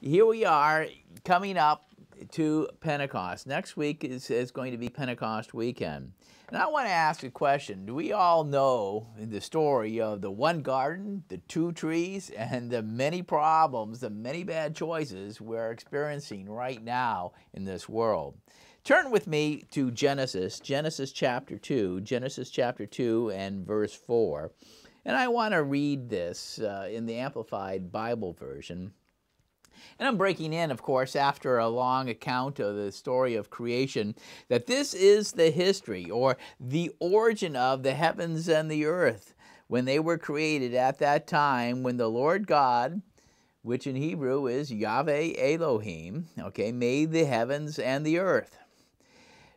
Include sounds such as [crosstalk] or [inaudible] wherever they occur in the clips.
here we are coming up to Pentecost. Next week is, is going to be Pentecost weekend. And I want to ask a question. Do we all know the story of the one garden, the two trees, and the many problems, the many bad choices we're experiencing right now in this world? Turn with me to Genesis, Genesis chapter 2, Genesis chapter 2 and verse 4. And I want to read this uh, in the Amplified Bible version. And I'm breaking in, of course, after a long account of the story of creation, that this is the history or the origin of the heavens and the earth when they were created at that time when the Lord God, which in Hebrew is Yahweh Elohim, okay, made the heavens and the earth.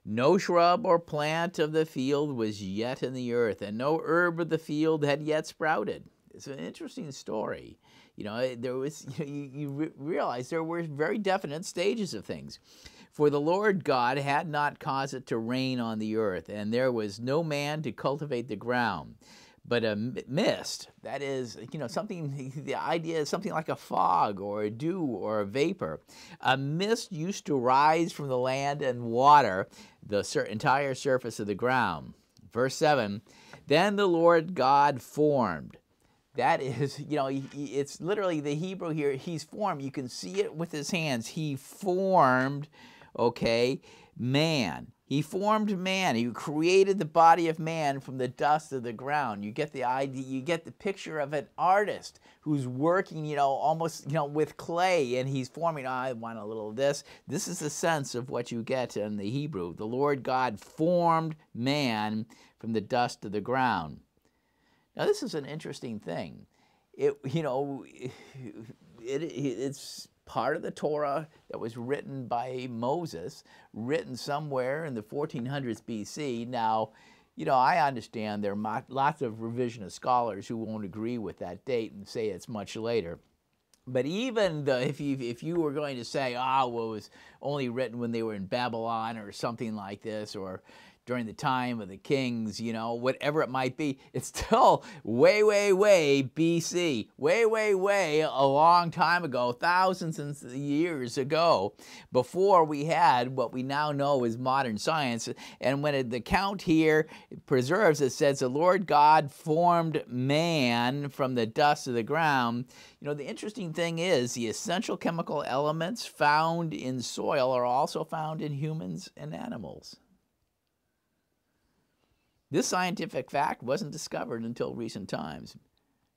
No shrub or plant of the field was yet in the earth, and no herb of the field had yet sprouted. It's an interesting story. You know, eh, there was you, [laughs] know, you, you realize there were very definite stages of things. For the Lord God had not caused it to rain on the earth, and there was no man to cultivate the ground. But a mist, that is, you know, something, [laughs] the idea is something like a fog or a dew or a vapor. A mist used to rise from the land and water the entire surface of the ground. Verse 7 Then the Lord God formed that is, [laughs] you know, it's literally the Hebrew here. He's formed. You can see it with his hands. He formed, okay, man. He formed man. He created the body of man from the dust of the ground. You get the idea, you get the picture of an artist who's working, you know, almost, you know, with clay and he's forming, oh, I want a little of this. This is the sense of what you get in the Hebrew. The Lord God formed man from the dust of the ground. Now, this is an interesting thing. It, you know, it, it's part of the Torah that was written by Moses, written somewhere in the 1400s BC. Now, you know, I understand there are lots of revisionist scholars who won't agree with that date and say it's much later. But even the, if you if you were going to say, ah, oh, well, it was only written when they were in Babylon or something like this, or during the time of the kings, you know, whatever it might be, it's still way, way, way BC, way, way, way a long time ago, thousands of years ago, before we had what we now know as modern science. And when it, the count here preserves, it says, The Lord God formed man from the dust of the ground. You know, the interesting thing is the essential chemical elements found in soil are also found in humans and animals. This scientific fact wasn't discovered until recent times,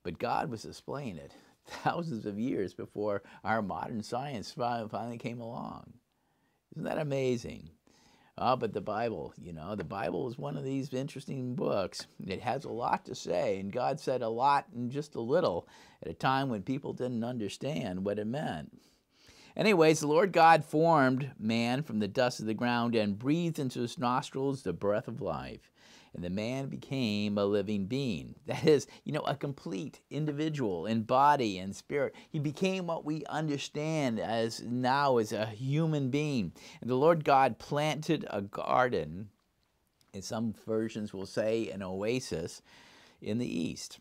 but God was displaying it [laughs] thousands of years before our modern science finally came along. Isn't that amazing? Oh, but the Bible, you know, the Bible is one of these interesting books. It has a lot to say, and God said a lot in just a little at a time when people didn't understand what it meant. Anyways, the Lord God formed man from the dust of the ground and breathed into his nostrils the breath of life and the man became a living being. [laughs] That is, you know, a complete individual in body and spirit. He became what we understand as now as a human being. And the Lord God planted a garden, and some versions will say an oasis, in the east.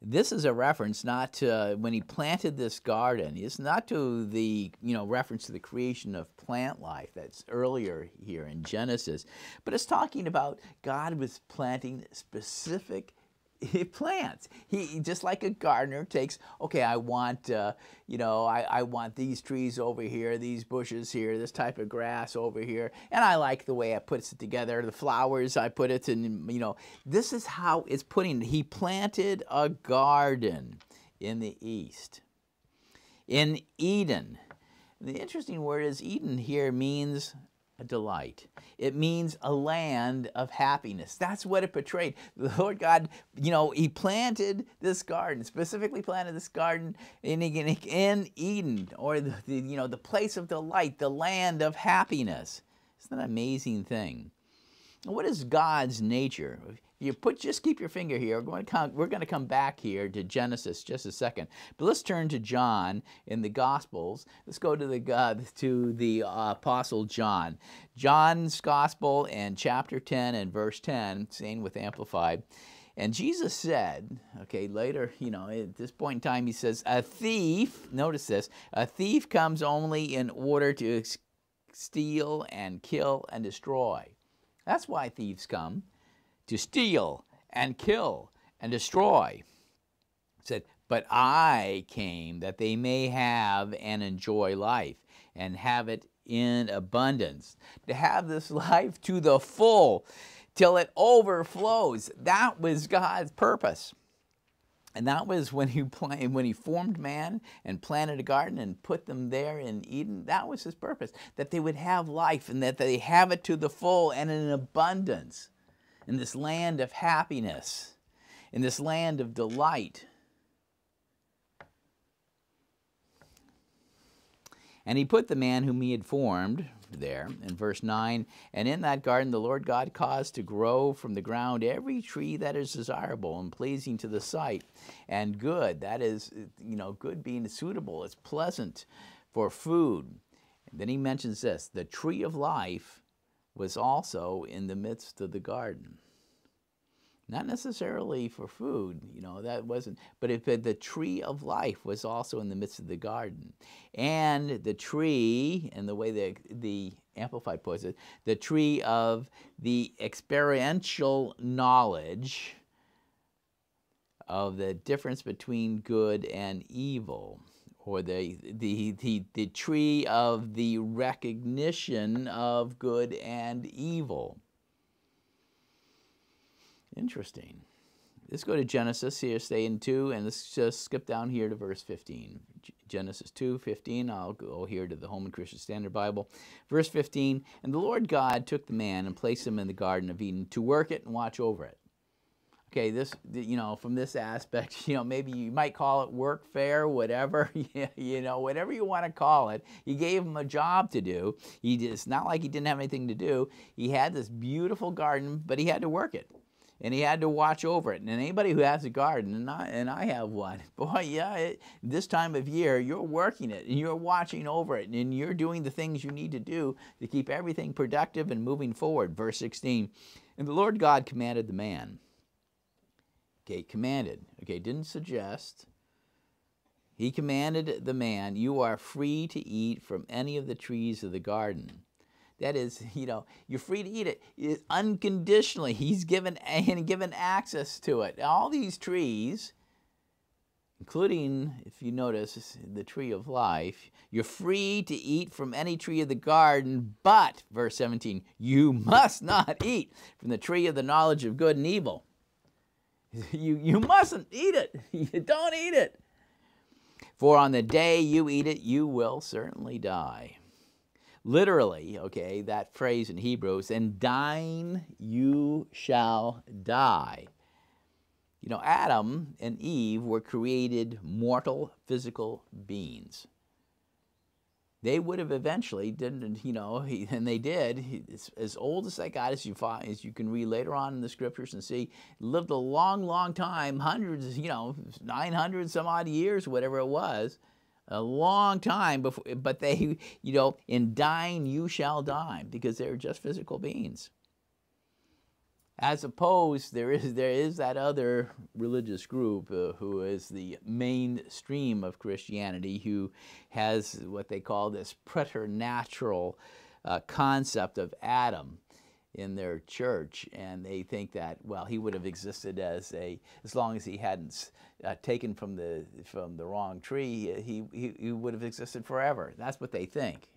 This is a reference not to uh, when he planted this garden. It's not to the you know reference to the creation of plant life that's earlier here in Genesis, but it's talking about God was planting specific he plants. He just like a gardener takes. Okay, I want uh, you know I, I want these trees over here, these bushes here, this type of grass over here, and I like the way it puts it together. The flowers I put it in. You know this is how it's putting. He planted a garden in the east, in Eden. The interesting word is Eden here means delight. It means a land of happiness. That's what it portrayed. The Lord God, you know, He planted this garden, specifically planted this garden in, in Eden, or the, the, you know, the place of delight, the land of happiness. Isn't an amazing thing? What is God's nature? You put just keep your finger here. We're going, to come, we're going to come back here to Genesis just a second, but let's turn to John in the Gospels. Let's go to the uh, to the uh, Apostle John, John's Gospel and chapter ten and verse ten, same with Amplified. And Jesus said, okay, later, you know, at this point in time, he says, a thief, notice this, a thief comes only in order to steal and kill and destroy. That's why thieves come, to steal and kill and destroy. Said, but I came that they may have and enjoy life and have it in abundance. To have this [laughs] life to the full till it overflows. That was God's purpose. And that was when he, [laughs] planted, when he formed man and planted a garden and put them there in Eden. That was his purpose, that they would have life and that they have it to the full and in abundance in this land of happiness, in this land of delight. And he put the man whom he had formed there in verse 9 and in that garden the lord god caused to grow from the ground every tree that is desirable and pleasing to the sight and good that is you know good being suitable it's pleasant for food and then he mentions this the tree of life was also in the midst of the garden not necessarily for food, you know, that wasn't, but if the tree of life was also in the midst of the garden. And the tree, and the way the, the Amplified puts it, the tree of the experiential knowledge of the difference between good and evil or the, the, the, the tree of the recognition of good and evil. Interesting. Let's go to Genesis here, stay in 2, and let's just skip down here to verse 15. Genesis 2, 15. I'll go here to the Holman Christian Standard Bible. Verse 15 And the Lord God took the man and placed him in the Garden of Eden to work it and watch over it. Okay, this, you know, from this aspect, [laughs] you know, maybe you might call it workfare, whatever, [laughs] you know, whatever you want to call it. He gave him a job to do. He just, not like he didn't have anything to do. He had this beautiful garden, but he had to work it and he had to watch over it. And anybody who has a garden, and I, and I have one, [laughs] boy, yeah, it, this time of year, you're working it and you're watching over it and you're doing the things you need to do to keep everything productive and moving forward. Verse 16, and the Lord God commanded the man. Okay, commanded. Okay, didn't suggest. He commanded the man, You are free to eat from any of the trees of the garden that is, [laughs] you know, you're free to eat it, it unconditionally. He's given [laughs] and given access to it. All these trees, including, if you notice, the tree of life, you're free to eat from any tree of the garden, but, verse 17, you must not eat from the tree of the knowledge of good and evil. [laughs] You, you mustn't eat it. [laughs] You don't eat it. For on the day you eat it, you will certainly die literally, okay, that phrase in Hebrews, and dying you shall die. You know, Adam and Eve were created mortal physical beings. They would have eventually, didn't you know? and they did. as old as they got, as you find, as you can read later on in the scriptures and see, lived a long, long time, hundreds, you know, nine hundred some odd years, whatever it was a long time before, but they, you know, in dying you shall die because they're just physical beings. As opposed, there is, there is that other religious group uh, who is the mainstream of Christianity who has what they call this preternatural uh, concept of Adam in their church, and they think that well he would have existed as a as long as he hadn't uh, taken from the from the wrong tree, he, he he would have existed forever. That's what they think.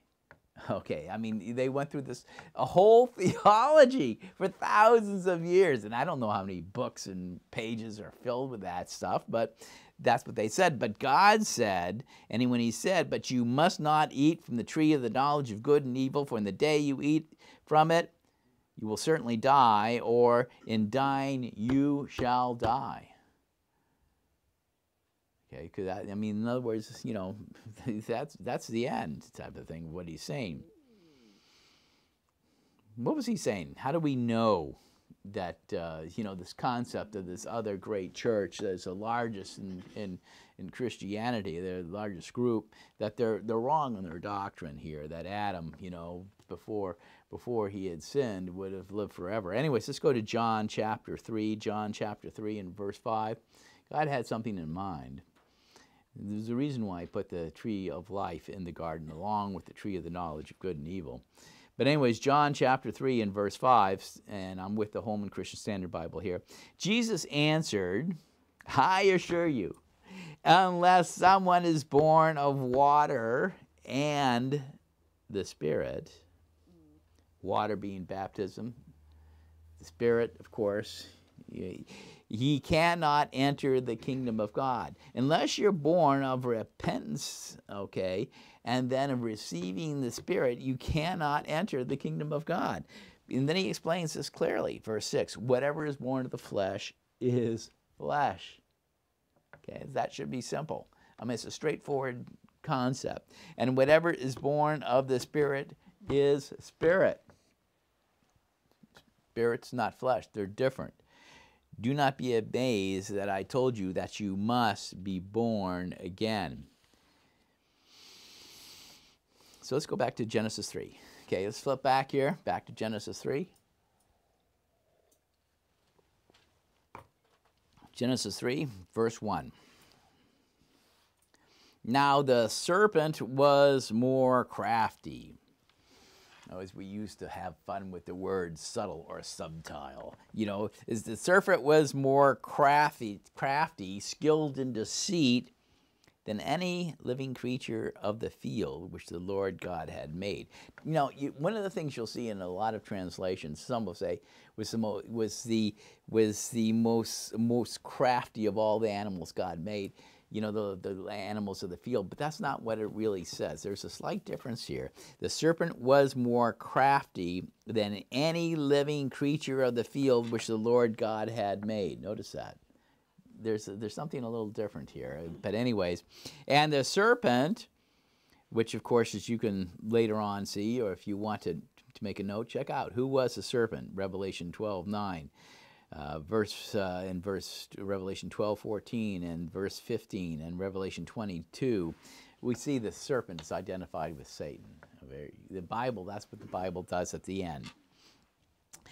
Okay, I mean they went through this a whole [laughs] theology for thousands of years, and I don't know how many books and pages are filled with that stuff, but that's what they said. But God said, and when He said, "But you must not eat from the tree of the knowledge of good and evil, for in the day you eat from it." you will certainly die, or in dying you shall die. Okay, because I, I mean, in other words, you know, [laughs] that's that's the end type of thing. What he's saying. What was he saying? How do we know that uh, you know this concept of this other great church that's the largest in, in in Christianity, the largest group, that they're they're wrong in their doctrine here. That Adam, you know, before before he had sinned would have lived forever. Anyways, let's go to John chapter 3. John chapter 3 and verse 5. God had something in mind. There's a reason why he put the tree of life in the garden along with the tree of the knowledge of good and evil. But, anyways, John chapter 3 and verse 5, and I'm with the Holman Christian Standard Bible here. Jesus answered, I assure you, unless someone is born of water and the Spirit, water being baptism, the Spirit, of course, he cannot enter the kingdom of God. Unless you're born of repentance, okay, and then of receiving the Spirit, you cannot enter the kingdom of God. And then he explains this clearly, verse 6 whatever is born of the flesh is flesh. Okay, that should be simple. I mean, it's a straightforward concept. And whatever is born of the Spirit is spirit. Spirit's not flesh, they're different. Do not be amazed that I told you that you must be born again. So let's go back to Genesis 3. Okay, let's flip back here, back to Genesis 3. Genesis 3, verse 1. Now the serpent was more crafty. As we used to have fun with the word subtle or subtile. You know, is the serpent was more crafty, crafty, skilled in deceit than any living creature of the field which the Lord God had made. You know, you, one of the things you'll see in a lot of translations, some will say, was the, mo- was the, was the most, most crafty of all the animals God made you know, the, the animals of the field, but that's not what it really says. There's a slight difference here. The serpent was more crafty than any living creature of the field which the Lord God had made. Notice that. There's, there's something a little different here. But, anyways, and the serpent, which of course, as you can later on see, or if you want to, to make a note, check out who was the serpent, Revelation 12 9. Uh, verse uh, in verse Revelation 12, 14, and verse 15, and Revelation 22, we see the serpent is identified with Satan. The Bible, that's what the Bible does at the end.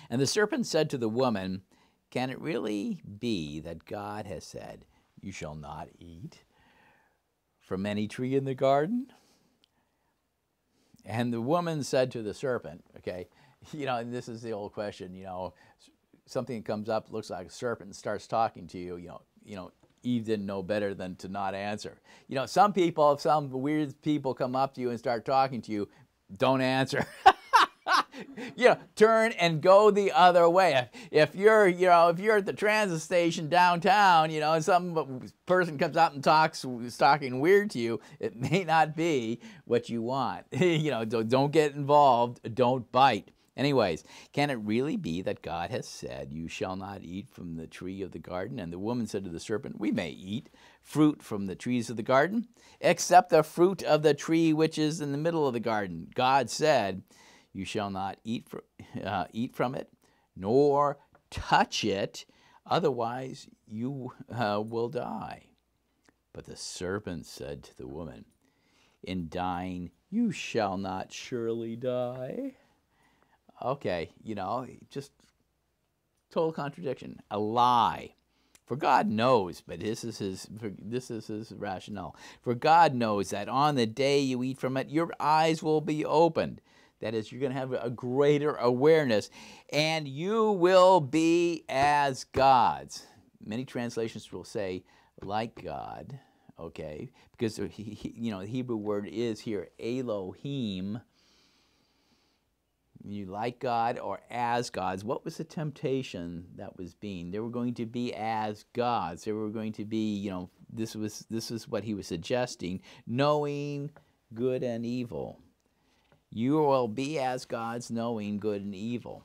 And the serpent said to the woman, Can it really be that God has said, You shall not eat from any tree in the garden? And the woman said to the serpent, okay, [laughs] you know, and this is the old question, you know, something comes up, looks like a serpent, and starts talking to you, you know, you know, Eve didn't know better than to not answer. You know, some people, if some weird people come up to you and start talking to you, don't answer. [laughs] you know, turn and go the other way. If you're, you know, if you're at the transit station downtown, you know, and some person comes up and talks, is talking weird to you, it may not be what you want. [laughs] you know, don't get involved. Don't bite. Anyways, can it really be that God has said, You shall not eat from the tree of the garden? And the woman said to the serpent, We may eat fruit from the trees of the garden, except the fruit of the tree which is in the middle of the garden. God said, You shall not eat, for, uh, eat from it, nor touch it, otherwise you uh, will die. But the serpent said to the woman, In dying you shall not surely die okay, you know, just total contradiction, a lie. For God knows, but this is his this is his rationale. For God knows that on the day you eat from it, your eyes will be opened. That is, you're going to have a greater awareness, and you will be as gods. Many translations will say, like God, okay, because he, you know the Hebrew word is here Elohim, you like God or as gods. What was the temptation that was being? They were going to be as gods. They were going to be, you know, this was this is what he was suggesting, knowing good and evil. You will be as gods, knowing good and evil.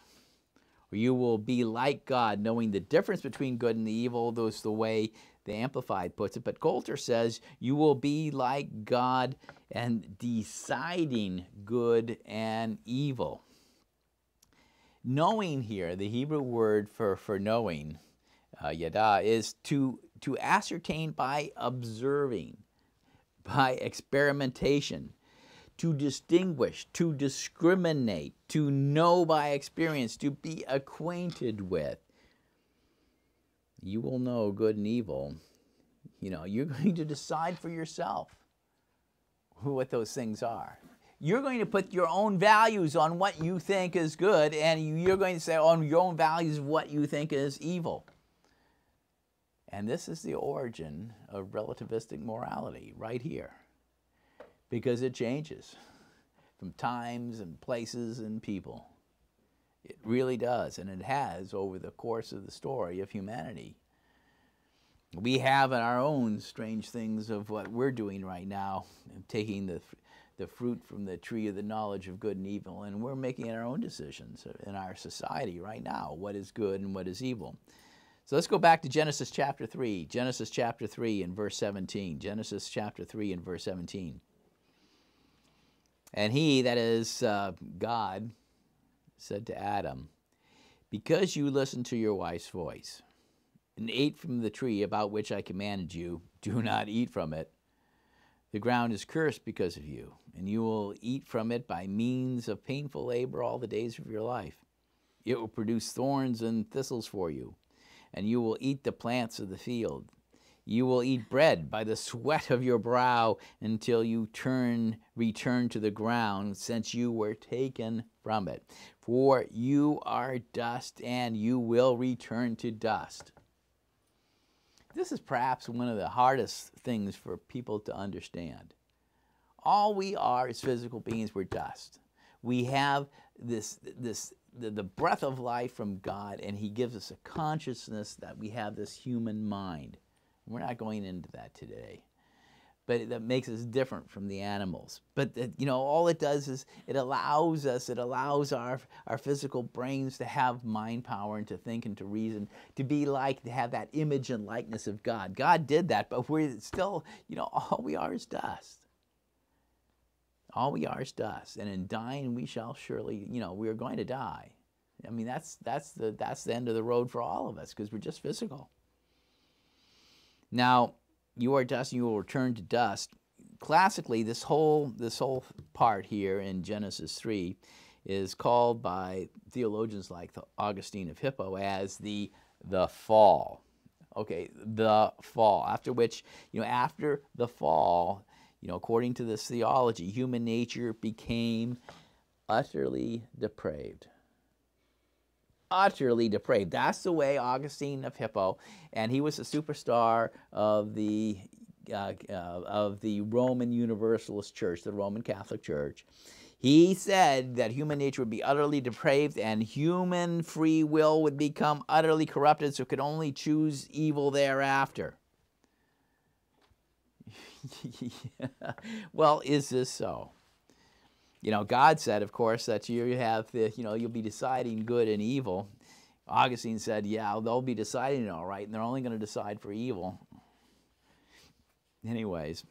Or you will be like God, knowing the difference between good and evil. Those the way the Amplified puts it. But Coulter says you will be like God and deciding good and evil knowing here, the Hebrew word for, for knowing, uh, yada, is to, to ascertain by observing, by experimentation, to distinguish, to discriminate, to know by experience, to be acquainted with. You will know good and evil. You know, you're [laughs] going to decide for yourself what those things are. You're going to put your own values on what you think is good, and you're going to say on your own values what you think is evil. And this is the origin of relativistic morality right here because it changes from times and places and people. It really does, and it has over the course of the story of humanity. We have in our own strange things of what we're doing right now, taking the, the fruit from the tree of the knowledge of good and evil, and we're making our own decisions in our society right now what is good and what is evil. So let's go back to Genesis chapter 3. Genesis chapter 3 and verse 17. Genesis chapter 3 and verse 17. And he, that is uh, God, said to Adam, Because you listened to your wife's voice and ate from the tree about which I commanded you, do not eat from it. The ground is cursed because of you, and you will eat from it by means of painful labor all the days of your life. It will produce thorns and thistles for you, and you will eat the plants of the field. You will eat bread by the sweat of your brow until you turn return to the ground, since you were taken from it. For you are dust, and you will return to dust. This is perhaps one of the hardest things for people to understand. All we are is physical beings, we're dust. We have this, this the, the breath of life from God, and He gives us a consciousness that we have this human mind. We're not going into that today. But that makes us different from the animals. But you know, all it does is it allows us, it allows our, our physical brains to have mind power and to think and to reason, to be like, to have that image and likeness of God. God did that, but we're still, you know, [laughs] all we are is dust. All we are is dust. And in dying we shall surely, you know, we are going to die. I mean, that's that's the that's the end of the road for all of us because we're just physical. Now, you are dust and you will return to dust. Classically, this whole, this whole part here in Genesis 3 is called by theologians like Augustine of Hippo as the, the fall. Okay, the fall. After which, you know, after the fall, you know, according to this theology, human nature became utterly depraved utterly depraved. That's the way Augustine of Hippo, and he was a superstar of the uh, uh, of the Roman Universalist Church, the Roman Catholic Church. He said that human nature would be utterly depraved and human free will would become utterly corrupted, so it could only choose evil thereafter. [laughs] yeah. Well, is this so? You know, God said, of course, that you have the, you know, you'll be deciding good and evil. Augustine said, yeah, they'll be deciding all right, and they're only going to decide for evil. Anyways,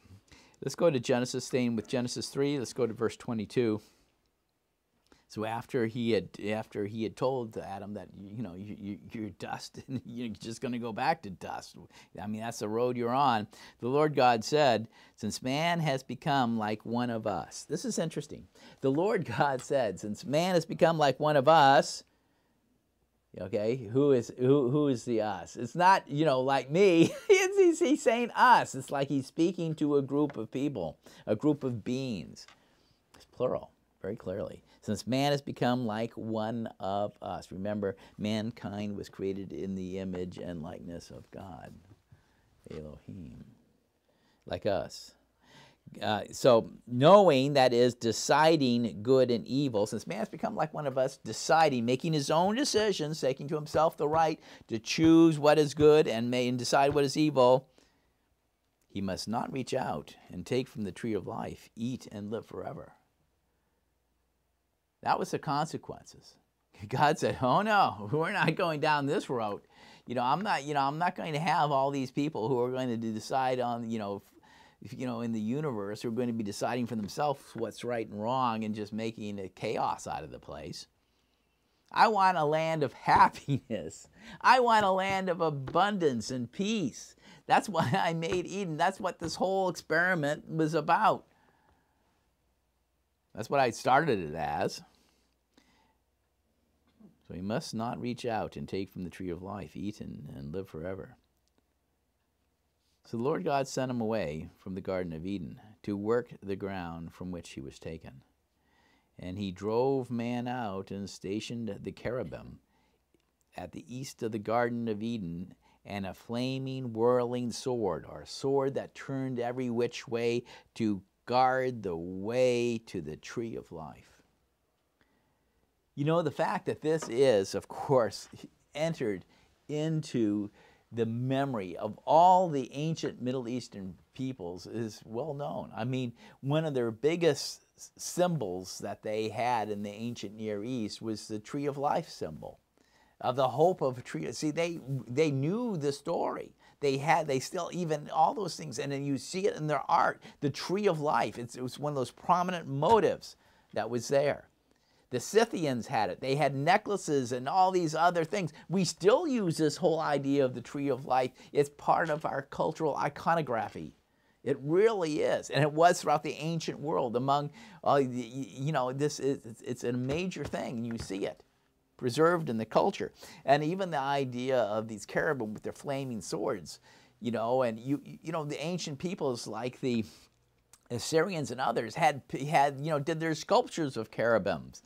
let's go to Genesis, staying with Genesis 3. Let's go to verse 22. So after he had after he had told Adam that you know you, you, are dust [laughs] and you're just going to go back to dust. I mean that's the road you're on. The Lord God said, "Since man has become like one of us." This is interesting. The Lord [laughs] God said, "Since man has become like one of us." Okay, who is who? Who is the us? It's not you know like me. [laughs] he's, he's saying us. It's like he's speaking to a group of people, a group of beings. It's plural, very clearly since man has become like one of us. Remember, mankind was created in the image and likeness of God, Elohim, like us. Uh, so knowing that is deciding good and evil since man has become like one of us deciding making his own decisions taking to himself the right to choose what is good and, may, and decide what is evil he must not reach out and take from the tree of life eat and live forever that was the consequences. [laughs] God said, "Oh no, we're not going down this road. You know, I'm not. You know, I'm not going to have all these people who are going to decide on. You know, you know, in the universe who are going to be deciding for themselves what's right and wrong and just making a chaos out of the place. I want a land of [laughs] happiness. I want a land of abundance and peace. That's why [laughs] I made Eden. That's what this whole experiment was about. That's what I started it as. So he must not reach out and take from the tree of life, eat and, and live forever. So the Lord God sent him away from the Garden of Eden to work the ground from which he was taken. And he drove man out and stationed the cherubim at the east of the Garden of Eden and a flaming, whirling sword, or a sword that turned every which way to guard the way to the tree of life. You know, the fact that this is, of course, [laughs] entered into the memory of all the ancient Middle Eastern peoples is well known. I mean, one of their biggest symbols that they had in the ancient Near East was the tree of life symbol of the hope of a tree. See, they they knew the story. They had, they still even all those things, and then you see it in their art. The tree of life. It's, it was one of those prominent motives that was there. The Scythians had it. They had necklaces and all these other things. We still use this whole idea of the tree of life. It's part of our cultural iconography. It really is, and it was throughout the ancient world. Among, uh, you know, this is it's a major thing, and you see it preserved in the culture. And even the idea of these cherubim with their flaming swords, you know, and you you know the ancient peoples like the Assyrians and others had had you know did their sculptures of cherubims.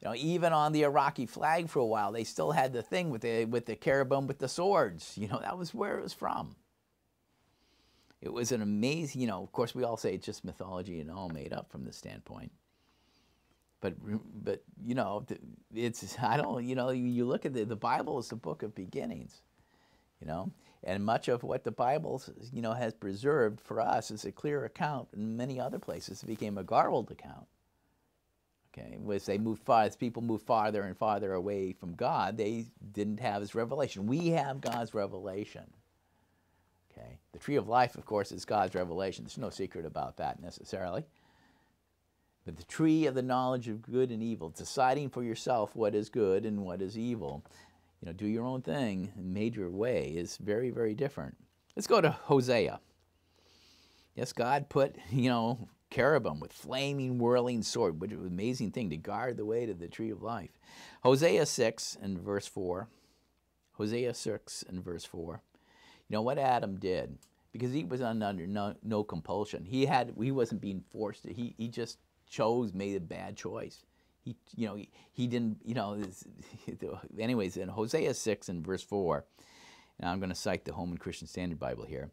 You know, even on the Iraqi flag for a while, they still had the thing with the with the cherubim with the swords. You know, that was where it was from. It was an amazing, you know, of course we all say it's just mythology and all made up from this standpoint but but you know it's [laughs] I don't you know you look at the the Bible is the book of beginnings, you know, and much of what the Bible you know has preserved for us is a clear account. In many other places, it became a garbled account. Okay, as they moved far, as people moved farther and farther away from God, they didn't have His revelation. We have God's revelation. Okay, the tree of life, of course, is God's revelation. There's no secret about that necessarily. But the tree of the knowledge of good and evil, deciding for yourself what is good and what is evil, you know, do your own thing in major way is very, very different. Let's go to Hosea. Yes, God put, [laughs] you know, cherubim with flaming, whirling sword, which is an amazing thing to guard the way to the tree of life. Hosea 6 and verse 4. Hosea 6 and verse 4. You know what Adam did? Because he was under no, no compulsion. He had he wasn't being forced. To, he, he just chose made a bad choice. He, you know, he, he didn't, you know, [laughs] anyways, in Hosea 6 and verse 4, and I'm going to cite the Holman Christian Standard Bible here.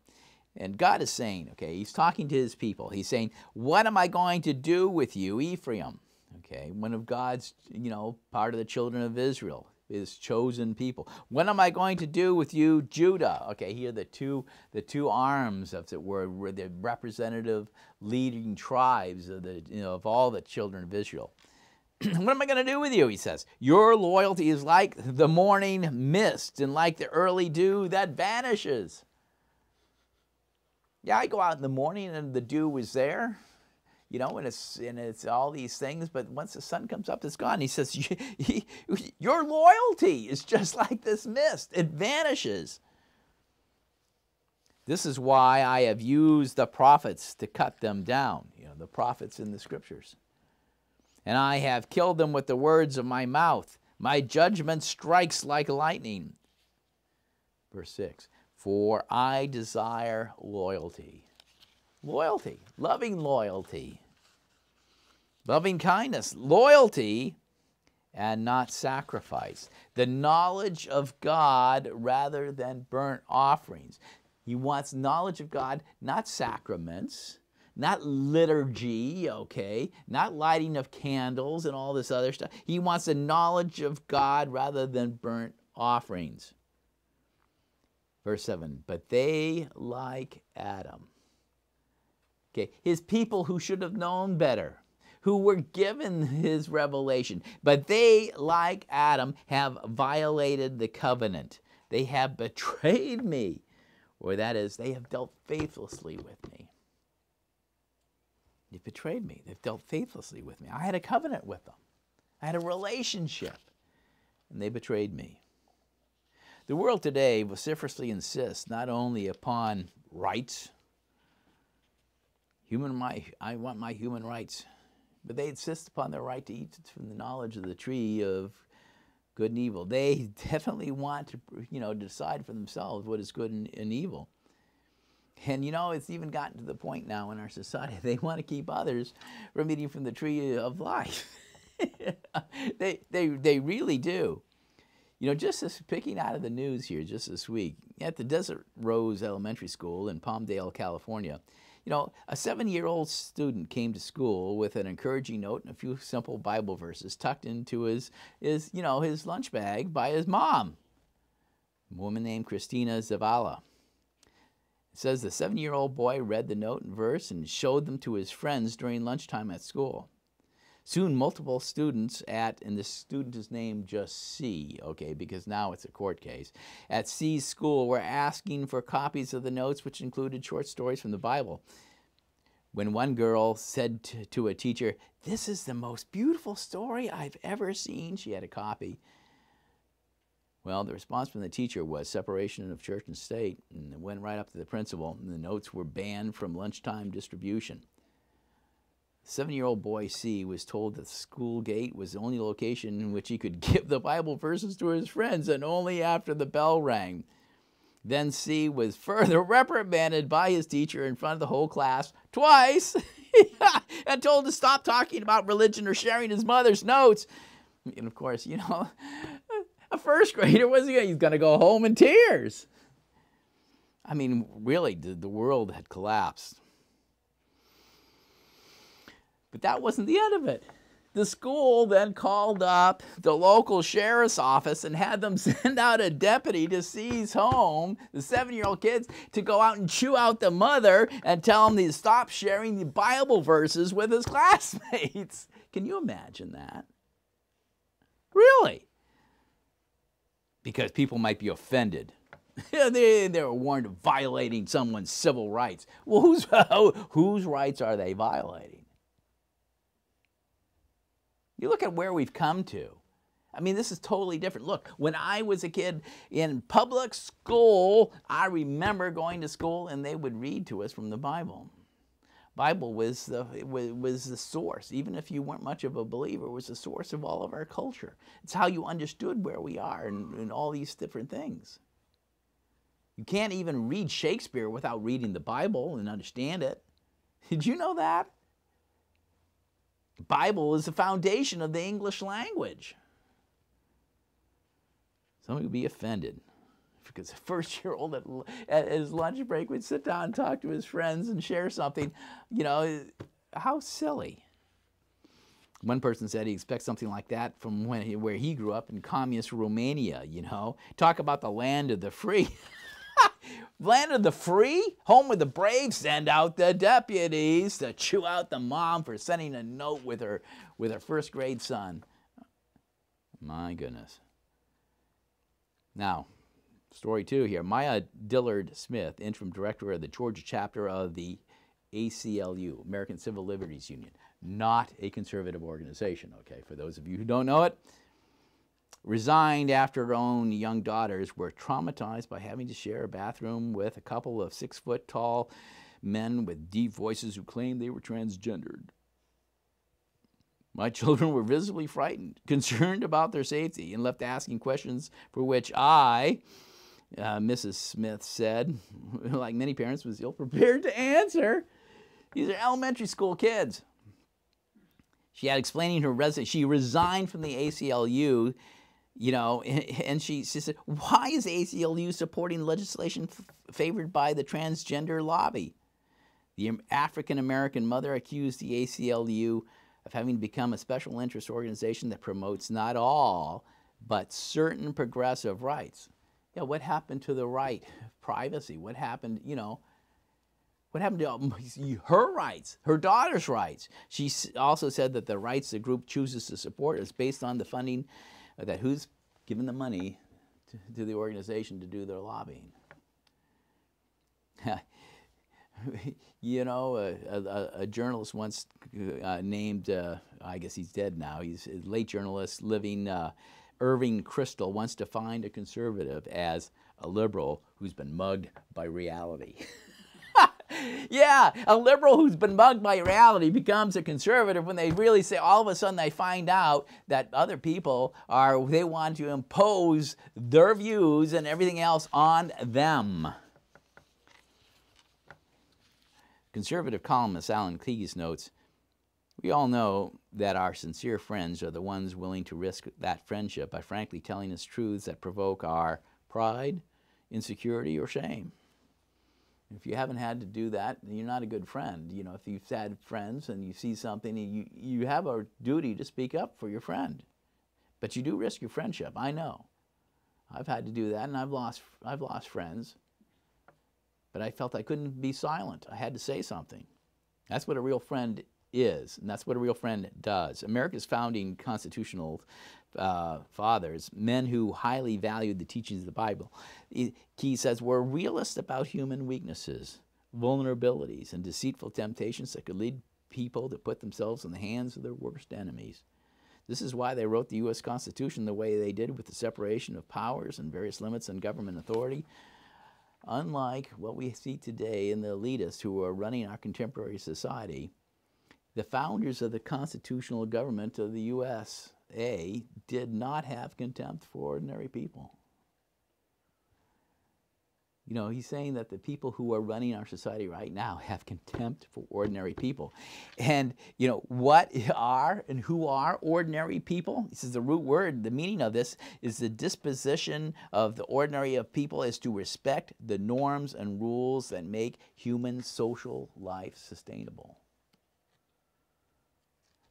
And God is saying, okay, he's talking to his people. He's saying, What am I going to do with you, Ephraim? Okay, one of God's, you know, part of the children of Israel his chosen people. What am I going to do with you, Judah? Okay, here the two, the two arms, as it were, were the representative leading tribes of, the, you know, of all the children of Israel. [clears throat] what am I going to do with you? He says. Your loyalty is like the morning mist and like the early dew that vanishes. Yeah, I go out in the morning and the dew is there you know, and it's and it's all these things. But once the sun comes up, it's gone. He says, [laughs] "Your loyalty is just [laughs] like this mist; it vanishes." This is why I have used the prophets to cut them down. You know, the prophets in the scriptures. And I have killed them with the words of my mouth. My judgment strikes like lightning. Verse 6 For I desire loyalty Loyalty, loving loyalty, loving kindness, loyalty, and not sacrifice. The knowledge of God rather than burnt offerings. He wants knowledge of God, not sacraments, not liturgy, okay, not lighting of candles and all this other stuff. He wants the knowledge of God rather than burnt offerings. Verse 7 But they, like Adam, Okay, his people who should have known better, who were given his revelation, but they, like Adam, have violated the covenant. They have betrayed me, or that is, they have dealt faithlessly with me. They've betrayed me. They've dealt faithlessly with me. I had a covenant with them. I had a relationship, and they betrayed me. The world today vociferously insists not only upon rights, Human my, I want my human rights. but they insist upon their right to eat from the knowledge of the tree of good and evil. They [laughs] definitely want to, you know, decide for themselves what is good and, and evil. And you know, it's even gotten to the point now in our society, [laughs] they want to keep others from eating from the tree of life. [laughs] they, they, they really do. You know, just this, picking out of the news here just this week, at the Desert Rose Elementary School in Palmdale, California, you know, a seven-year-old student came to school with an encouraging note and a few simple Bible verses tucked into his, his you know, his lunch bag by his mom, a woman named Christina Zavala. It says the seven-year-old boy read the note and verse and showed them to his friends during lunchtime at school. Soon, multiple students at, and the student is named just C, okay, because now it's a court case, at C's school were asking for copies of the notes, which included short stories from the Bible. When one girl said to a teacher, This is the most beautiful story I've ever seen, she had a copy. Well, the response from the teacher was separation of church and state, and it went right up to the principal, and the notes were banned from lunchtime distribution. Seven-year-old boy C was told that the school gate was the only location in which he could [laughs] give the Bible verses to his friends and only after the bell rang. Then C was [laughs] further reprimanded by his teacher in front of the whole class twice [laughs] and told to stop talking about religion or sharing his mother's notes. And of course, you know, a first grader was he? He's going to go home in tears. I mean, really, the world had collapsed. But that wasn't the end of it. The school then called up the local sheriff's office and had them [laughs] send out a deputy to seize home the seven year old kids to go out and chew out the mother and tell him to stop sharing the Bible verses with his [laughs] classmates. Can you imagine that? Really? Because people might be offended. [laughs] they, they were warned of violating someone's civil rights. Well, whose, [laughs] whose rights are they violating? You look at where we've come to. I mean, this is totally different. Look, when I was a kid in public school, I remember going to school and they would read to us from the Bible. Bible was the, was the source. Even if you weren't much of a believer, was the source of all of our culture. It's how you understood where we are and, and all these different things. You can't even read Shakespeare without reading the Bible and understand it. [laughs] Did you know that? Bible is the foundation of the English language. Somebody would be offended because a first year old at, at, his lunch break would sit down and talk to his friends and share something. You know, how silly. One person said he expects something like that from when he, where he grew up in communist Romania, you know. Talk about the land of the free. [laughs] Land of the free, home of the brave, send out the deputies to chew out the mom for sending a note with her with her first grade son. My goodness. Now, story two here. Maya Dillard Smith, interim director of the Georgia chapter of the ACLU, American Civil Liberties Union, not a conservative organization, okay, for those of you who don't know it resigned after her own young daughters were traumatized by having to share a bathroom with a couple of six foot tall men with deep voices who claimed they were transgendered. My children were visibly frightened, [laughs] concerned about their safety, and left asking questions for which I, uh, Mrs. Smith said, [laughs] like many parents, was ill prepared to answer. These are elementary school kids. She had explaining her resident. She resigned from the ACLU you know, [laughs] and she, she said, why is ACLU supporting legislation favored by the transgender lobby? The African American mother accused the ACLU of having become a special interest organization that promotes not all, but certain progressive rights. Yeah, what happened to the right of privacy? What happened, you know, what happened to um, [laughs] her rights, her daughter's rights? She also said that the rights the group chooses to support is based on the funding that who's given the money to, to the organization to do their lobbying. [laughs] you know, a, a, a, journalist once uh, named, uh, I guess he's dead now, he's a late journalist living, uh, Irving Kristol once defined a conservative as a liberal who's been mugged by reality. [laughs] yeah, a liberal who's been mugged by reality becomes a conservative when they really say all of a sudden they find out that other people are they want to impose their views and everything else on them. Conservative columnist Alan Keyes notes, we all know that our sincere friends are the ones willing to risk that friendship by frankly telling us truths that provoke our pride, insecurity, or shame. If you haven't had to do that, you're not a good friend. You know, if you've had friends and you see something, you, you have a duty to speak up for your friend. But you do risk your friendship, I know. I've had to do that and I've lost, I've lost friends. But I felt I couldn't be silent. I had to say something. That's what a real friend is, and that's what a real friend does. America's founding constitutional uh, fathers, men who highly valued the teachings of the Bible, he says, were realists about human weaknesses, vulnerabilities, and deceitful temptations that could lead people to put themselves in the hands of their worst enemies. This is why they wrote the U.S. Constitution the way they did with the separation of powers and various limits on government authority. Unlike what we see today in the elitists who are running our contemporary society, the founders of the constitutional government of the USA did not have contempt for ordinary people. You know, he's saying that the people who are running our society right now have contempt for ordinary people. And, you know, what are and who are ordinary people? This is the root word. The meaning of this is the disposition of the ordinary of people is to respect the norms and rules that make human social life sustainable.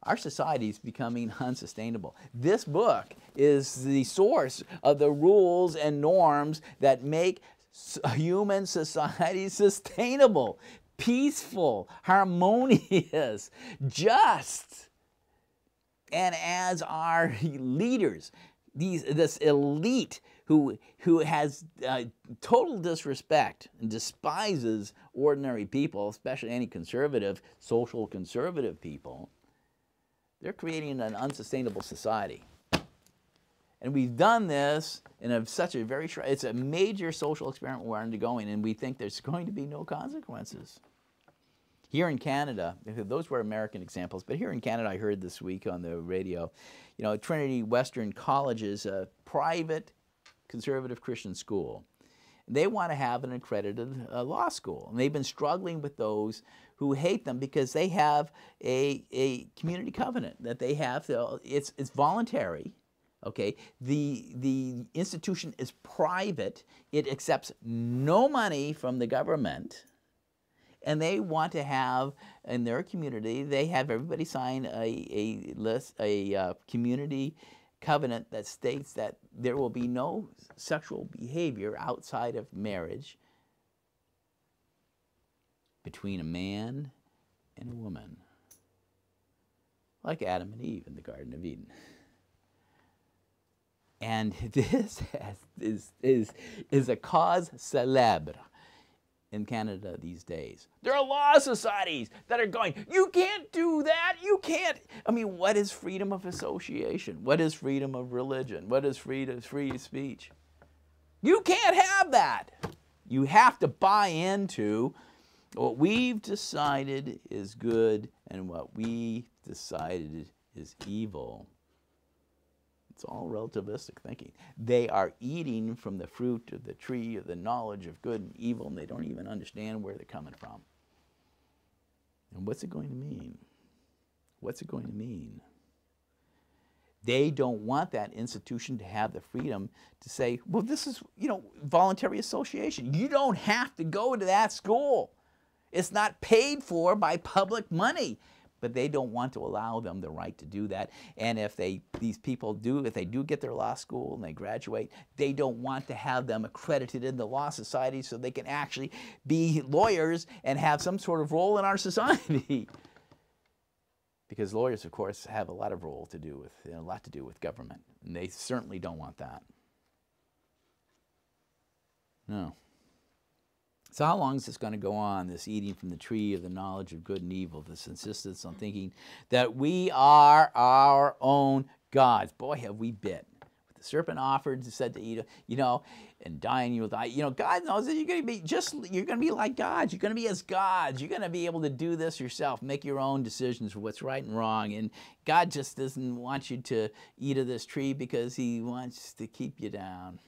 Our society is becoming [laughs] unsustainable. This book is the source of the rules and norms that make [laughs] human society [laughs] sustainable, peaceful, harmonious, just. And as our leaders, these, this elite who, who has uh, total disrespect and despises ordinary people, especially any conservative, social conservative people, they're creating an unsustainable society. And we've done this in a, such a very, it's a major social experiment we're undergoing, and we think there's [laughs] going to be no consequences. Here in Canada, those were American examples, but here in Canada, I heard this week on the radio, you know, Trinity Western College is a private conservative Christian school. They want to have an accredited uh, law school, and they've been struggling with those who hate them because they have a, a community covenant that they have. It's, it's voluntary Okay, the, the institution is private. It accepts no money from the government. And they want to have, in their community, they have everybody sign a, a list, a uh, community covenant that states that there will be no sexual behavior outside of marriage between a man and a woman, like Adam and Eve in the Garden of Eden. And [laughs] this is, is, is a cause celebre in Canada these days. There are law societies that are going, you can't do that, you can't. I mean, what is freedom of association? What is freedom of religion? What is freedom, free speech? You can't have that. You have to buy into what we've decided is good and what we decided is evil. It's all relativistic thinking. They are eating from the fruit of the tree of the knowledge of good and evil, and they don't even understand where they're coming from. And what's it going to mean? What's it going to mean? They don't want that institution to have the freedom to say, well, this is, you know, voluntary association. You don't have to go to that school. It's not paid for by public money but they don't want to allow them the right to do that. And if they, these people do, if they do get their law school and they graduate, they don't want to have them accredited in the law society so they can actually be lawyers and have some sort of role in our [laughs] society. because lawyers, of course, have a lot of role to do with, you know, a lot to do with government, and they certainly don't want that. No. So how long is this going to go on, this eating from the tree of the knowledge of good and evil, this insistence on thinking that we are our own gods? Boy, have we bit the serpent offered and said to Eve, you know, and dying you will die. You know, God knows that you're going to be just, you're going to be like gods. You're going to be as gods. You're going to be able to do this yourself, make your own decisions for what's right and wrong. And God just doesn't want you to eat of this tree because he wants to keep you down.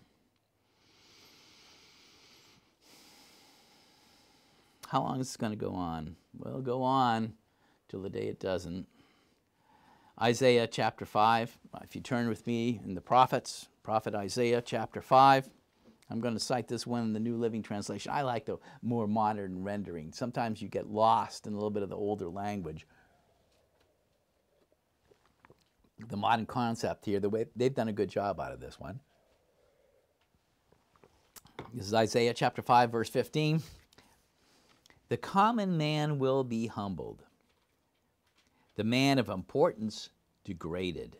How long is this going to go on? Well, go on till the day it doesn't. Isaiah chapter 5. If you turn with me in the prophets, prophet Isaiah chapter 5. I'm going to cite this one in the New Living Translation. I like the more modern rendering. Sometimes you get lost in a little bit of the older language. The modern concept here, the way they've done a good job out of this one. This is Isaiah chapter 5, verse 15. The common man will be humbled, the man of importance degraded.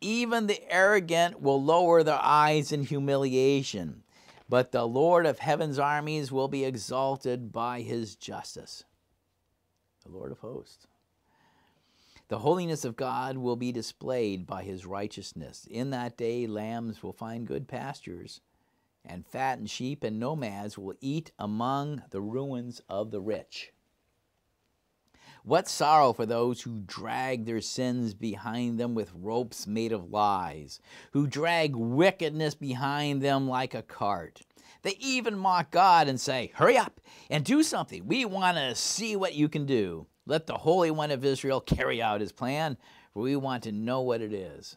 Even the arrogant will lower their eyes in humiliation, but the Lord of heaven's armies will be exalted by his justice. The Lord of hosts. The holiness of God will be displayed by his righteousness. In that day, lambs will find good pastures and fattened sheep and nomads will eat among the ruins of the rich. What sorrow for those who drag their sins behind them with ropes made of lies, who drag wickedness behind them like a cart. They even mock God and say, Hurry up and do something. We want to see what you can do. Let the Holy One of Israel carry out his plan, for we want to know what it is.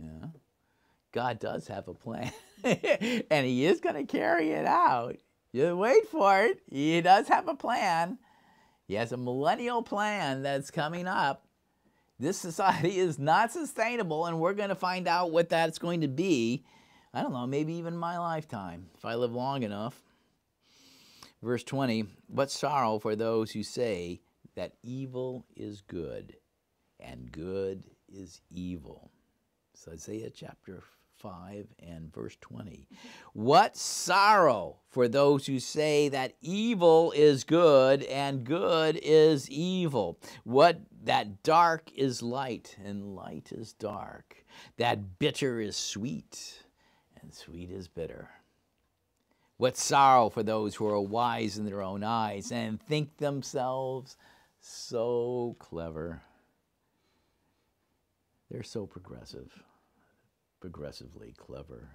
Yeah. God does have a plan, [laughs] and He is going to carry it out. You wait for it. He does have a plan. He has a millennial plan that's coming up. This society [laughs] is not sustainable, and we're going to find out what that's going to be. I don't know, maybe even my lifetime, if I live long enough. Verse 20 What sorrow for those who say that evil is good and good is evil. So Isaiah chapter 5 and verse 20. What sorrow for those who say that evil is good and good is evil. What that dark is light and light is dark. That bitter is sweet and sweet is bitter. What sorrow for those who are wise in their own eyes and think themselves so clever. They're so progressive progressively clever.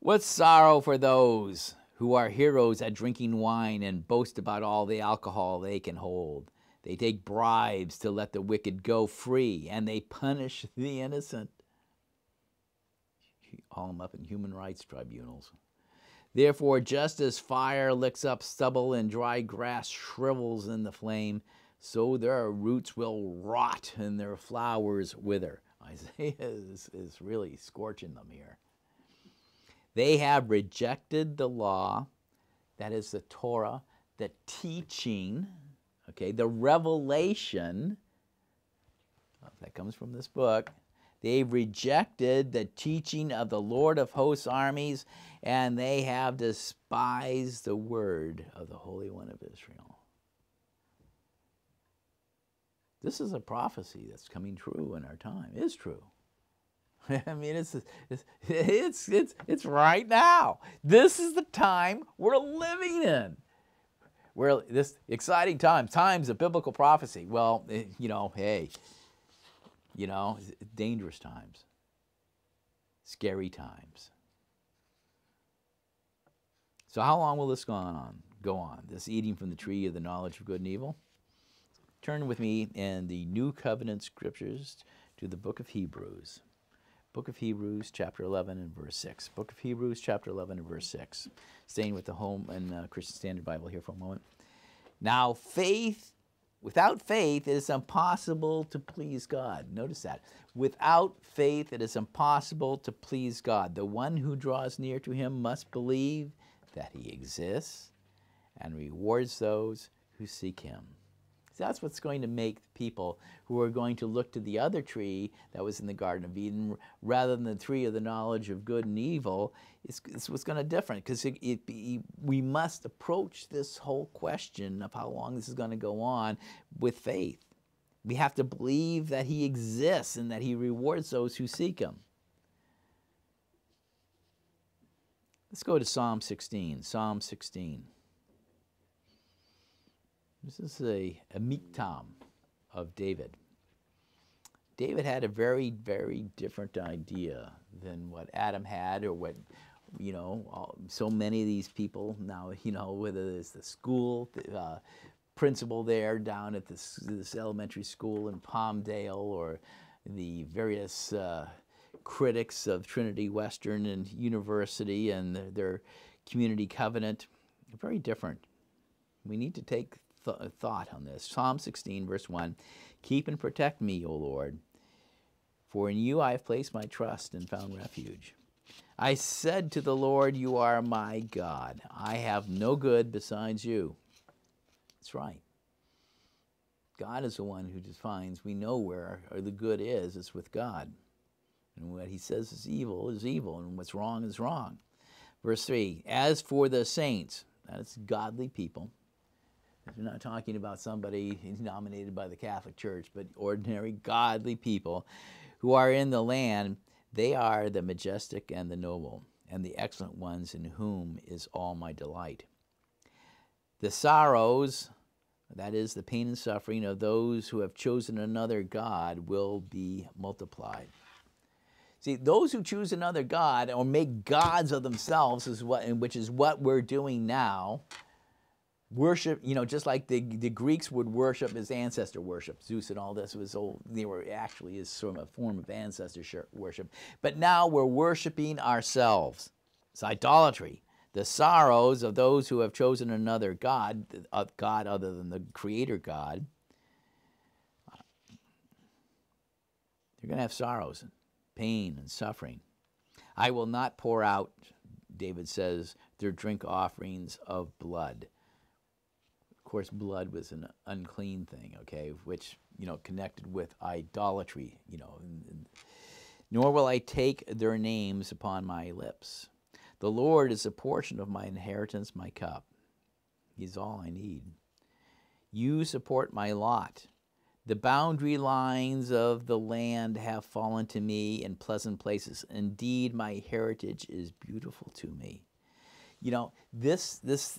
What sorrow for those who are heroes at drinking wine and boast about all the alcohol they can hold. They take bribes to let the wicked go free, and they punish the innocent. Haul them up in human rights tribunals. Therefore, just as fire licks up stubble and dry grass shrivels in the flame, so their roots will rot and their flowers wither. [laughs] Isaiah is, is really scorching them here. They have rejected the law, that is the Torah, the teaching, okay, the revelation, oh, that comes from this book. They've rejected the teaching of the Lord of hosts' armies, and they have despised the word of the Holy One of Israel. This is a prophecy that's coming true in our time. It is true. [laughs] I mean, it's, it's, it's, it's, it's right now. This is the time we're living in. We're this exciting time, times of biblical prophecy. Well, eh, you know, hey, you know, dangerous times, scary times. So, how long will this go on? Go on. This eating from the tree of the knowledge of good and evil. Turn with me in the New Covenant Scriptures to the book of Hebrews. Book of Hebrews, chapter 11 and verse 6. Book of Hebrews, chapter 11 and verse 6. Staying with the Holman uh, Christian Standard Bible here for a moment. Now, faith, without faith, it is impossible to please God. Notice that. Without faith, it is impossible to please God. The one who draws near to him must believe that he exists and rewards those who seek him that's what's going to make people who are going to look to the other tree that was in the Garden of Eden rather than the tree of the knowledge of good and evil. It's, it's what's going to different because it, it, we must approach this whole question of how long this is going to go on with faith. We have to believe that He exists and that He rewards those who seek Him. Let's go to Psalm 16. Psalm 16. This is a, a miktam of David. David had a very, very different idea than what Adam had or what, you know, all, so many of these people now, you know, whether it's the school uh, principal there down at this, this, elementary school in Palmdale or the various uh, critics of Trinity Western and University and their community covenant, very different. We need to take th thought on this. Psalm 16, verse 1 Keep and protect me, O Lord, for in you I have placed my trust and found refuge. I said to the Lord, You are my God. I have no good besides you. That's right. God is the one who defines, we know where the good is, it's with God. And what he says is evil is evil, and what's wrong is wrong. Verse 3 As for the saints, that's godly people. We're not talking about somebody [laughs] nominated by the Catholic Church, but ordinary godly people who are in the land. They are the majestic and the noble, and the excellent ones in whom is all my delight. The sorrows, that is, the pain and suffering of those who have chosen another God, will be multiplied. See, those who choose another God or make gods of themselves, is what, which is what we're doing now, worship, you know, just like the, the Greeks would worship as ancestor worship. Zeus and all this was old, they were actually is sort of a form of ancestor worship. But now we're worshiping ourselves. It's idolatry. The sorrows of those who have chosen another God, a God other than the Creator God, they're going to have sorrows pain and suffering. I will not pour out, David says, their drink offerings of blood. Of course, blood was an unclean thing, okay, which, you know, connected with idolatry, you know. Nor will I take their names upon my lips. The Lord is a portion of my inheritance, my cup. He's all I need. You support my lot. The boundary lines of the land have fallen to me in pleasant places. Indeed, my heritage is beautiful to me. You know, this, this,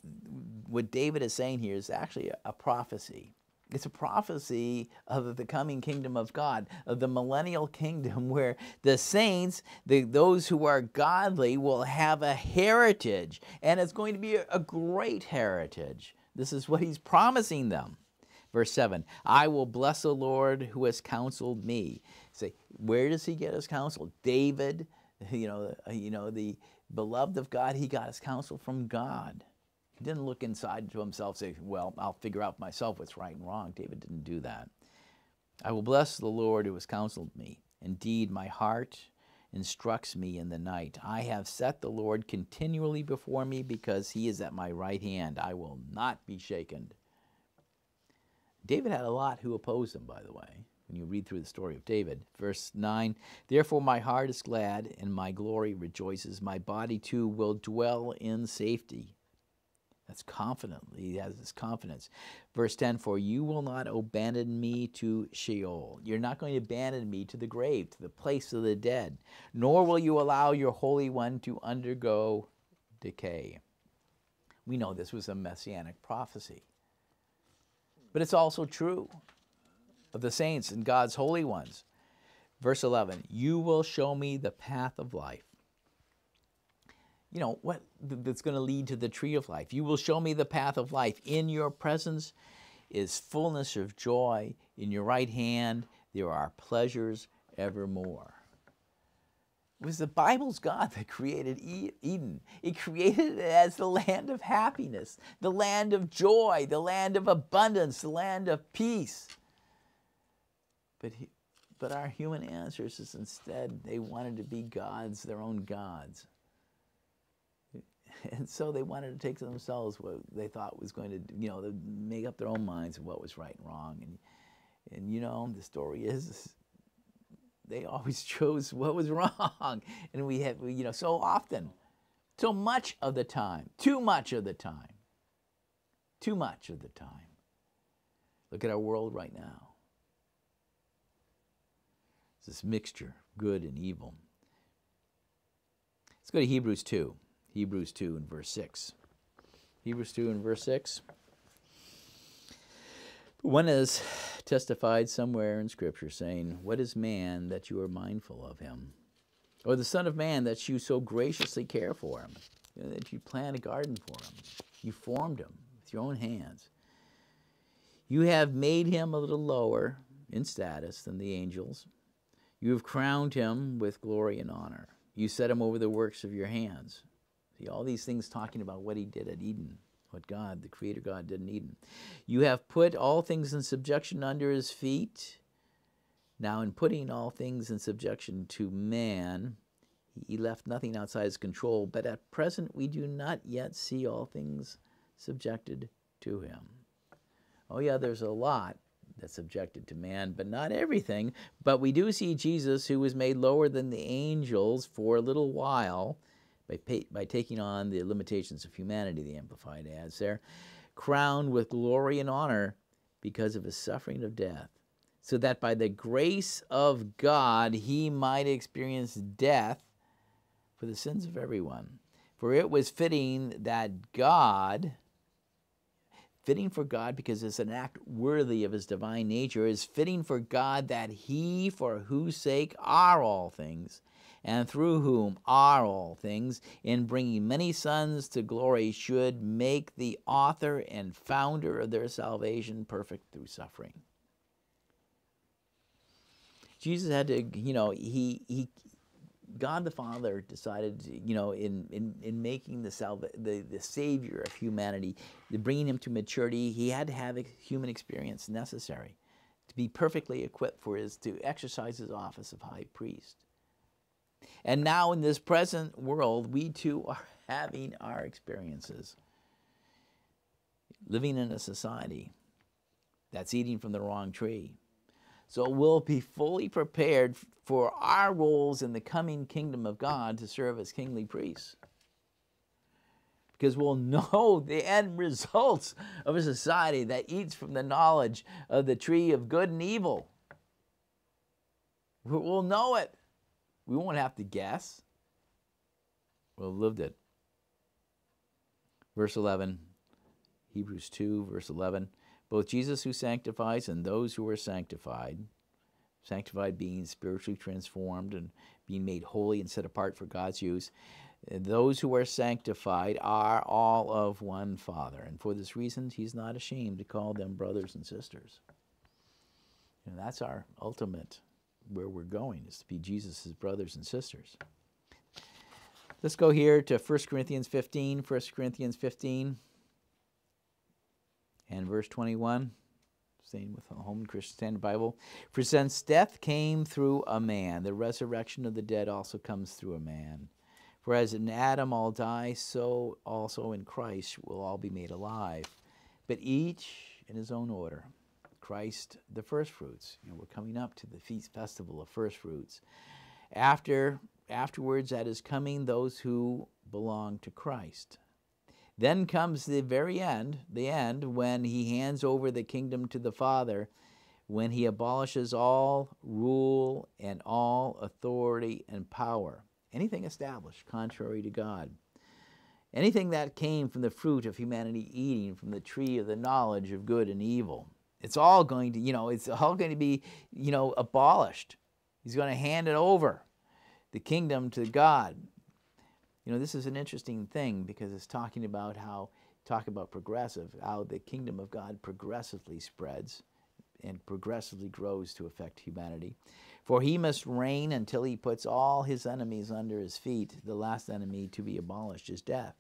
what David is saying here is actually a, a prophecy. It's a prophecy of the coming kingdom of God, of the millennial kingdom [laughs] where the saints, the, those who are godly, will have a heritage. And it's going to be a, a great heritage. This is what he's promising them. Verse 7 I will bless the Lord who has counseled me. Say, where does he get his counsel? David, [laughs] you know, you know, the beloved of God, he got his counsel from God. He didn't look inside to himself say, Well, I'll figure out myself what's right and wrong. David didn't do that. I will bless the Lord who has counseled me. Indeed, my heart instructs me in the night. I have set the Lord continually before me because he is at my right hand. I will not be shaken. David had a lot who opposed him, by the way, when you read through the story of David. Verse 9 Therefore my heart is glad, and my glory rejoices. My body too will dwell in safety. That's confidently, he has this confidence. Verse 10 For you will not abandon me to Sheol. You're not going to abandon me to the grave, to the place of the dead, nor will you allow your Holy One to undergo decay. We know this was a messianic prophecy. But it's also true of the saints and God's holy ones. Verse 11, you will show me the path of life. You know, what that's going to lead to the tree of life. You will show me the path of life. In your presence is fullness of joy. In your right hand there are pleasures evermore. It was the Bible's God that created Eden. It created it as the land of happiness, the land of joy, the land of abundance, the land of peace. But, he, but our human answers is instead they wanted to be gods, their own gods. And so they wanted to take to themselves what they thought was going to, you know, make up their own minds of what was right and wrong. And, and you know, the story is they always [laughs] chose what was wrong. And we have, you know, so often, so much of the time, too much of the time, too much of the time. Look at our world right now. It's this mixture, good and evil. Let's go to Hebrews 2. Hebrews 2 and verse 6. Hebrews 2 and verse 6. One is testified somewhere in Scripture saying, What is man that you are mindful of him? Or the Son of Man that you so graciously care for him, you know, that you plant a garden for him, you formed him with your own hands. You have made him a little lower in status than the angels. You have crowned him with glory and honor. You set him over the works of your hands. See, all these things talking about what he did at Eden, what God, the Creator God, did in Eden. You have put all things in subjection under his feet. Now, in putting all things in subjection to man, he left nothing outside his control, but at present we do not yet see all things subjected to him. Oh, yeah, there's a lot that's subjected to man, but not everything. But we do see Jesus, who was made lower than the angels for a little while by, by taking on the limitations of humanity, the Amplified adds there, crowned with glory and honor because of his suffering of death so that by the grace of God he might experience death for the sins of everyone. For it was fitting that God, fitting for God because it's an act worthy of his divine nature, is fitting for God that he, for whose sake are all things, and through whom are all things, in bringing many sons to glory, should make the author and founder of their salvation perfect through suffering. Jesus had to, you know, he he God the Father decided, you know, in, in, in making the, salva- the the Savior of humanity, bringing him to maturity, he had to have a human experience necessary to be perfectly equipped for his to exercise his office of high priest. And now in this present world, we too [laughs] are having our experiences, living in a society that's eating from the wrong tree so we'll be fully prepared for our roles in the coming kingdom of God to serve as kingly priests. Because we'll [laughs] know the end results of a society that eats from the knowledge of the tree of good and evil. We'll know it. We won't have to guess. We'll have lived it. Verse 11, Hebrews 2, verse 11 both Jesus who sanctifies and those who are sanctified, sanctified being spiritually transformed and being made holy and set apart for God's use, those who are sanctified are all of one Father. And for this reason, he's not ashamed to call them brothers and sisters. And that's our ultimate where we're going, is to be Jesus' brothers and sisters. Let's go here to 1 Corinthians 15. 1 Corinthians 15. And verse 21, staying with the Holman Christian Standard Bible, for since death came through a man, the resurrection of the dead also comes through a man. For as in Adam all die, so also in Christ will all be made alive, but each in his own order. Christ, the first fruits. You know, we're coming up to the feast festival of first fruits. After, afterwards, at his coming, those who belong to Christ. Then comes the very end, the end, when he hands over the kingdom to the Father, when he abolishes all rule and all authority and power. Anything established contrary to God. Anything that came from the fruit of humanity eating from the tree of the knowledge of good and evil. It's all going to, you know, it's all going to be, you know, abolished. He's going to hand it over, the kingdom to God. You know, this is an interesting thing because it's talking about how, talk about progressive, how the kingdom of God progressively spreads and progressively grows to affect humanity. For he must reign until he puts all his enemies under his feet. The last enemy to be abolished is death.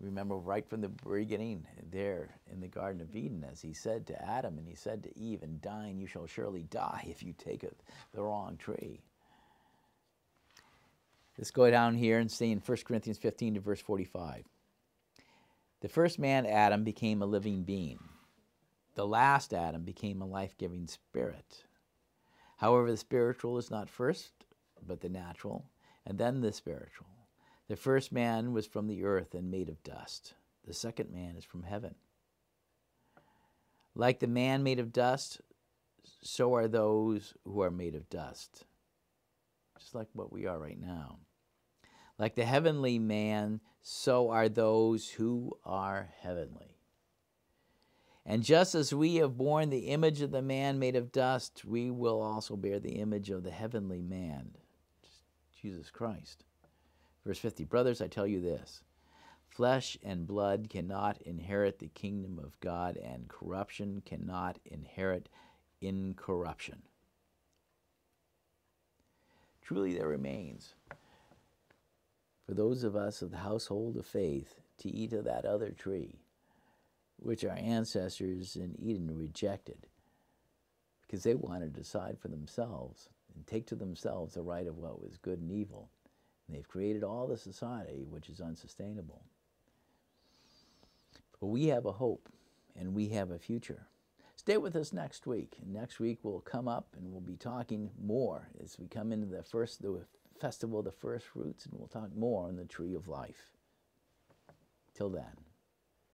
Remember right from the beginning there in the Garden of Eden, as he said to Adam and he said to Eve, In dying you shall surely die if you take the wrong tree. Let's go down here and see in 1 Corinthians 15 to verse 45. The first man, Adam, became a living being. The last Adam became a life giving spirit. However, the spiritual is not first, but the natural, and then the spiritual. The first man was from the earth and made of dust. The second man is from heaven. Like the man made of dust, so are those who are made of dust, just like what we are right now. Like the heavenly man, so are those who are heavenly. And just as we have borne the image of the man made of dust, we will also bear the image of the heavenly man, Jesus Christ. Verse 50 Brothers, I tell you this flesh and blood cannot inherit the kingdom of God, and corruption cannot inherit incorruption. Truly, there remains for those of us of the household of faith to eat of that other tree, which our ancestors in Eden rejected because they wanted to decide for themselves and take to themselves the right of what was good and evil. And they've created all the society which is unsustainable. But we have a hope and we have a future. Stay with us next week. And next week we'll come up and we'll be talking more as we come into the first the festival of the first fruits and we'll talk more on the tree of life. Till then.